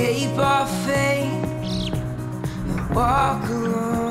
escape our fate and walk alone.